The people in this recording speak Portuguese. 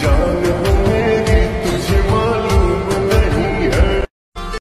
jangan